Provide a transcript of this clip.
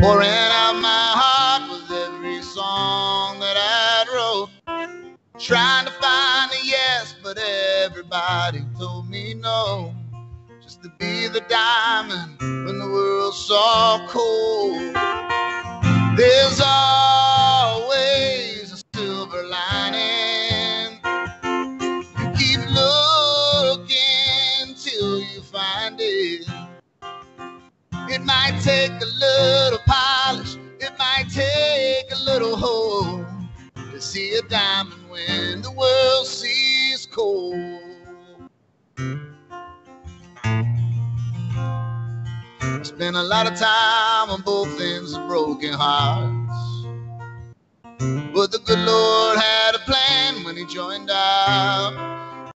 pouring out my heart with every song that I wrote. Trying to find a yes, but everybody told me no. Just to be the diamond when the world's so cold. There's always a silver lining. You keep looking till you find it. It might take a polish, might take a little hope to see a diamond when the world sees cold. I spent a lot of time on both ends of broken hearts. But the good Lord had a plan when He joined up.